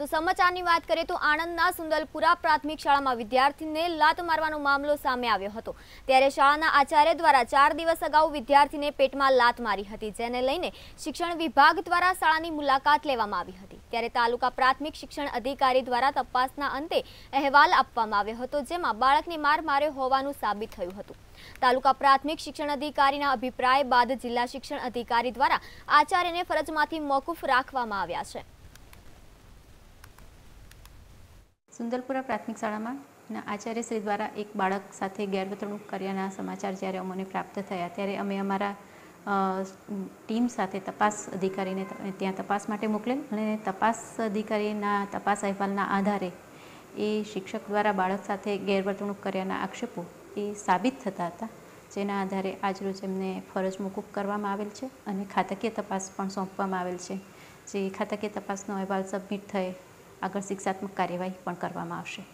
તો સમાચારની વાત કરીએ તો આણંદના સુંદલપુરા પ્રાથમિક શાળામાં વિદ્યાર્થીને લાત મારવાનો મામલો સામે આવ્યો હતો. ત્યારે શાળાના આચાર્ય દ્વારા ચાર દિવસ અગાઉ વિદ્યાર્થીને પેટમાં લાત મારી હતી, જેને લઈને શિક્ષણ વિભાગ દ્વારા શાળાની મુલાકાત લેવામાં આવી હતી. ત્યારે તાલુકા પ્રાથમિક શિક્ષણ અધિકારી દ્વારા તપાસના અંતે અહેવાલ આપવામાં આવ્યો હતો, જેમાં બાળકને માર માર્યો હોવાનું સાબિત થયું હતું. તાલુકા પ્રાથમિક શિક્ષણ અધિકારીના અભિપ્રાય બાદ જિલ્લા શિક્ષણ અધિકારી દ્વારા આચાર્યને ફરજમાંથી મોકૂફ રાખવામાં આવ્યા છે. સુંદરપુરા પ્રાથમિક શાળામાં આચાર્યશ્રી દ્વારા એક બાળક સાથે ગેરવર્તણૂક કર્યાના સમાચાર જ્યારે અમને પ્રાપ્ત થયા, ત્યારે અમે અમારા ટીમ સાથે તપાસ અધિકારીને ત્યાં તપાસ માટે મોકલેલ અને તપાસ અધિકારીના તપાસ અહેવાલના આધારે એ શિક્ષક દ્વારા બાળક સાથે ગેરવર્તણૂક કર્યાના આક્ષેપો એ સાબિત થતા હતા, જેના આધારે આજરોજ એમને ફરજ મોકૂફ કરવામાં આવેલ છે અને ખાતકીય તપાસ પણ સોંપવામાં આવેલ છે. જે ખાતકીય તપાસનો અહેવાલ સબમિટ થયે આગળ શિક્ષાત્મક કાર્યવાહી પણ કરવામાં આવશે.